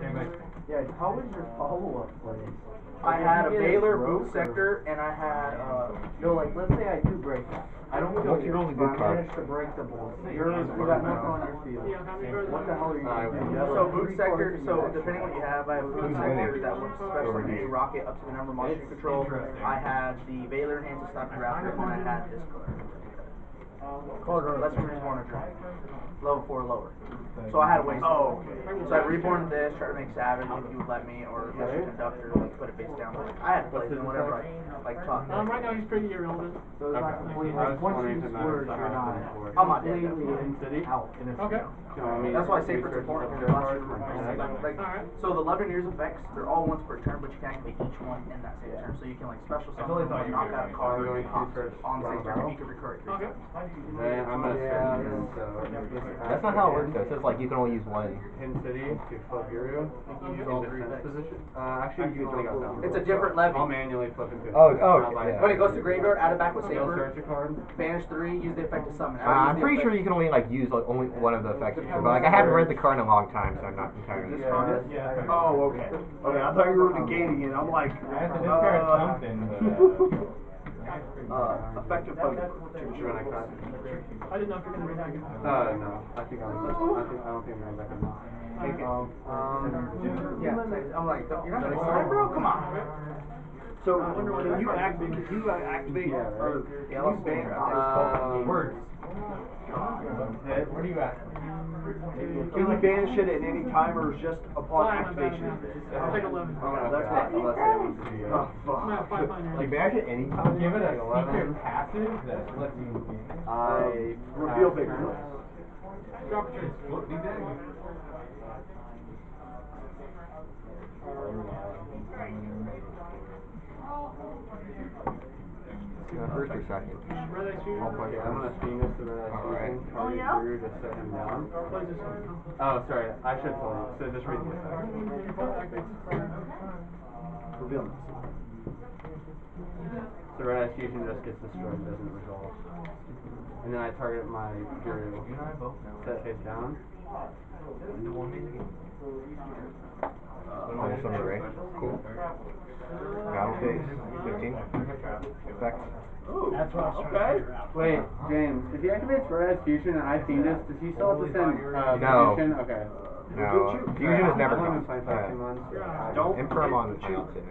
Yeah, how was your follow-up plays? I had a Did you get it Baylor boot or- sector and I had uh No, like, let's say I do break that. I don't kill What's you, your only but good I card? manage to break the board. You're, you got nothing on your field. What the hell are you gonna do? You have so boot sector so your depending what you have, I have boot sector that works especially on any rocket up to the number of monster It's control. I had the Baylor Enhanced Stocky Raptor and I had this card. Let's move on to drink. Level four lower. So I had a waste. Oh, So I reborn this, try to make savage if you would let me, or just a conductor, like put it face down. But I had plays and whatever I like taught. Um, right now he's pretty irrelevant. So it's not completely, I was like, once you to know splurge, if I you're not. I'm not dead, completely though. in city, out in a Okay. So, I That's why research Saber's important is because hard lots of like, like, Alright. so the eleven years effects, they're all once per turn, but you can activate each one in that same Yeah. turn. So you can like special I summon, thought you knock out a card, go and into pop first on the same turn, battle. you can recur it Okay. Then I'm gonna Yeah, switch then- in, so. That's not how it works though. It says like you can only use one. Hidden City to flip Guru. You use all three position. Uh, actually, you only got that. It's a different levy. I'll manually flip into. Oh, it. oh, Not by yeah. When it goes to graveyard, add it back with saber, search a card. banish three, use the effect to summon. Uh, I'm pretty sure you can only like use like only one of the effects. But like I haven't read the card in a long time, so I'm not entirely sure. Yeah. Oh, okay. Okay, I thought you were negating it, I'm like, I have to discard uh, something, but, Uh, effective focus. Should I cut? I didn't know if you were gonna be back. Uh, no. I think I'm. I think I don't think I'm back in. Take it. Um. Yeah, I'm like, you're not gonna slide, bro? Come on. So, can you act, can you uh, activate, Yeah, or right. can you ban Um, Words. Where do you at? Can you banish it at any time or just upon Fine, I'm back activation? now. I'll take eleven. Oh, Okay, that's what, unless it wants to be, uh, oh, I'm at five fuck. hundred. Like back at any time. Give it a Eleven. secret passive that lets you. I Reveal pass big turn. ones. Drop a turn. What these days? first or second? I'll play yeah, I'm gonna swing this to the Alright. Oh, yeah? to set him down. Oh, sorry. I should pull. you. So just read this back. Reveal this. So Red-Eyes Fusion just gets destroyed, doesn't resolve. And then I target my Guru. Set face down. Uh, Almost on the range. Cool. Battle phase, 15 effect. Ooh, That's what I was trying to figure out. Wait, James, if he activates Rare Fusion and I've seen this, does he still have to send uh, uh, No. Fusion? Okay. No, fusion is never gone. Alright. Don't Impermon is counted.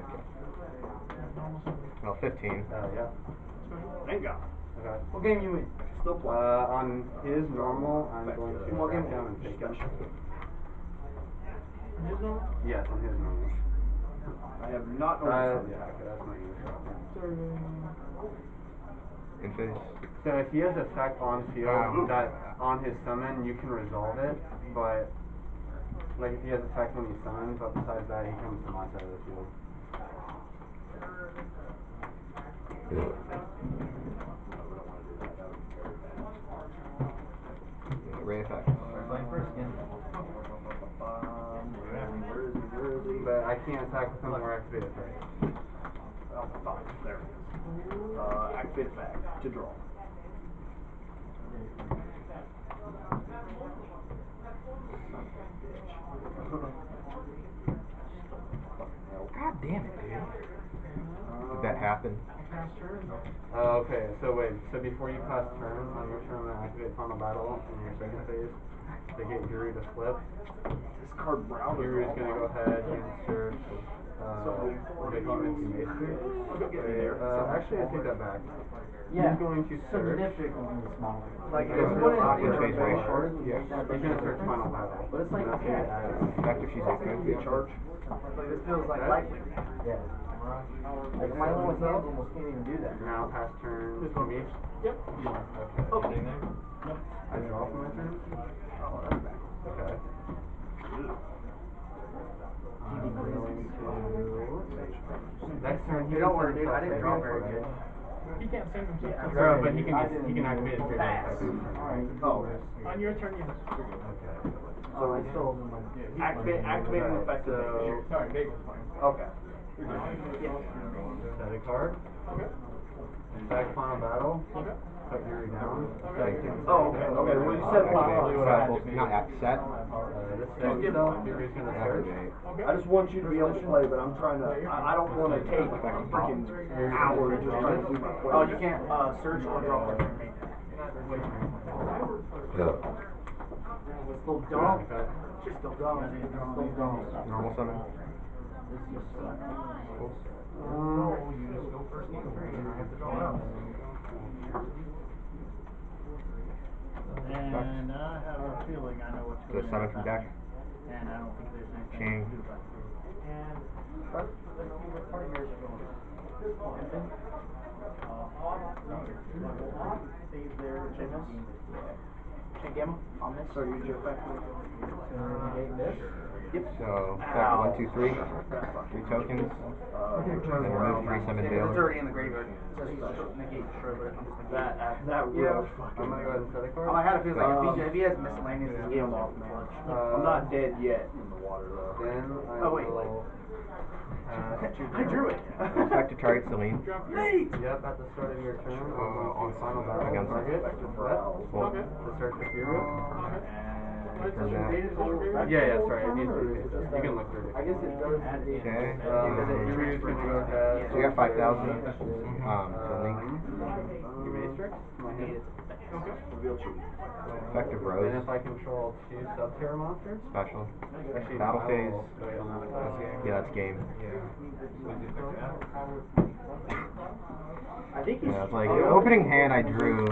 Well, 15. Uh, yeah. Thank God. Okay. What game you in? Still playing. Uh, on his normal, I'm going to. Uh, what game? Down and take Yes, on his normal. I have not Uh, noticed yeah, that's my English drop. In phase. So if he has effect on field Wow. that on his summon, you can resolve it, but like if he has effect when he summons, but besides that, he comes to my side of the field. Ray effect. Um, where is he, where is he? But I can't attack with him or activate it first. Oh, fuck, there it is. Uh, activate effect, to draw. God damn it, dude. Did that happen? Pass turn. Uh, okay, so wait, so before you pass turn, on your turn, I'm gonna activate Final Battle in your second phase to get Guru to flip. This card brown. Guru's gonna go ahead and search, uh, Behemoth Umastryx. there. Uh, actually, I take that back. Yeah. He's going to search. Significantly smaller. Like, Because if you what put it is- in phase range? Yeah. He's gonna search Final Battle. But it's like, And that's gonna add- Effective, she's ignorant. Be charge. Like, this feels like lightweight. Yeah. Like my little hands almost can't even do that. Now pass turn to me. Yep. Okay. Okay. I draw for my turn. Oh, that's bad. Okay. I'm going to. Next turn. Hey, don't worry, dude, I didn't draw very good. He can't send himself. Yeah. Bro, but he can get, he can activate his Pass. trigger. Oh. On your turn, yes. Okay. So I still. Activate, activate an effect. So- Sorry, Vegas fine. Okay. Set a card. Okay. Attack final battle. Okay. put Yuri down. Oh, okay, okay, well, you said Activate. probably what I had Well. Not act, set. Uh, this Just send give- stuff, Yuri's gonna search. Activate. I just want you to be able to play, but I'm trying to, I, I don't wanna take a freaking hour just trying to do my play. Oh, you can't, uh, search or draw for me. It's still dumb. It's still dumb. It's still dumb. Normal summon. And I have a feeling I know what's going on. seven from deck. And I don't think there's anything Chain. to do about it. Chain uh, gamma on this. So use your effect. Yep. So, back one, two, three. Three tokens. Then remove three summon It's already in the graveyard. It says he's negate, sure, but I'm just like that. uh, That Yeah, really I'm gonna go ahead and set a card. Oh, I had a feeling like if Um, he, if he has miscellaneous, he's game off, man. Uh, I'm not dead yet in the water though. Then I Oh, wait, will, uh, I drew it. Back to target Celine. Nate! Yep, at the start of your turn, Uh, on on final battle, against- target, Well, Okay. to search the hero. From that. Yeah, yeah, sorry, it needs to be, you can look through it. I guess it does. Okay. Um, Yuri's gonna go ahead. So you got five thousand. Um, Celine. You Matrix, my hand. Effective Then Rose. if I control two Subterror monsters, Special. actually. Battle phase. will- wait, I'm not- Yeah, that's game. Yeah. I think he's. Yeah, it's like opening hand I drew